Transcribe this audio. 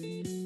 Música